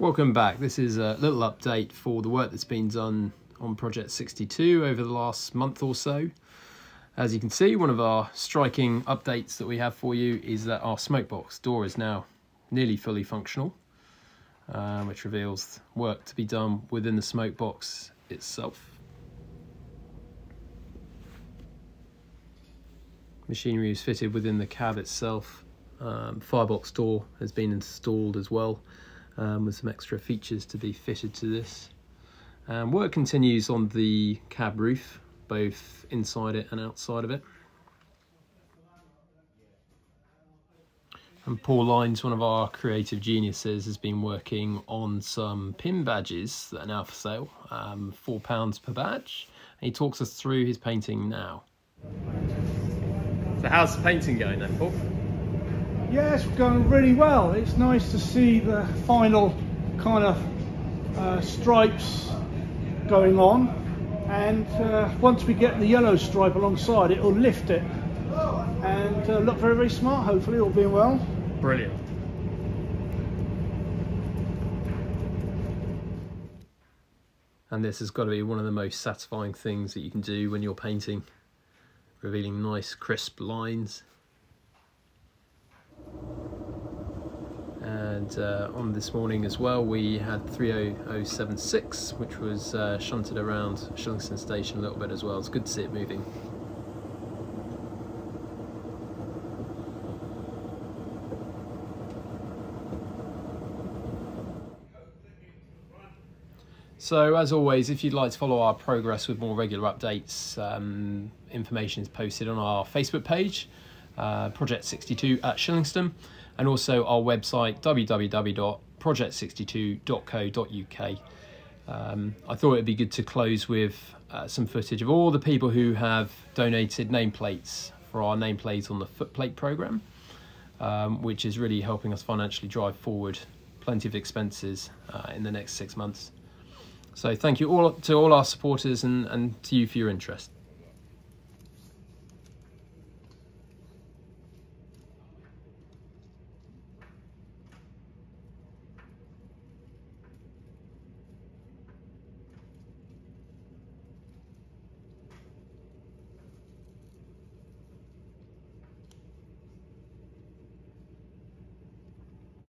Welcome back. This is a little update for the work that's been done on Project 62 over the last month or so. As you can see, one of our striking updates that we have for you is that our smokebox door is now nearly fully functional, uh, which reveals work to be done within the smokebox itself. Machinery is fitted within the cab itself. Um, firebox door has been installed as well um, with some extra features to be fitted to this. Um, work continues on the cab roof, both inside it and outside of it. And Paul Lines, one of our creative geniuses, has been working on some pin badges that are now for sale, um, £4 per badge. And he talks us through his painting now. So how's the painting going then, Paul? Yeah, it's going really well. It's nice to see the final kind of uh, stripes going on. And uh, once we get the yellow stripe alongside, it will lift it and uh, look very, very smart, hopefully, all being well. Brilliant. And this has got to be one of the most satisfying things that you can do when you're painting, revealing nice crisp lines and uh, on this morning as well we had 30076 which was uh, shunted around Shillingstone station a little bit as well. It's good to see it moving. So as always, if you'd like to follow our progress with more regular updates, um, information is posted on our Facebook page, uh, Project 62 at Shillingstone and also our website www.project62.co.uk. Um, I thought it'd be good to close with uh, some footage of all the people who have donated nameplates for our nameplate on the footplate program, um, which is really helping us financially drive forward plenty of expenses uh, in the next six months. So thank you all to all our supporters and, and to you for your interest.